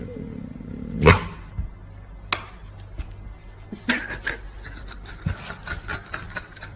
Mm-hmm.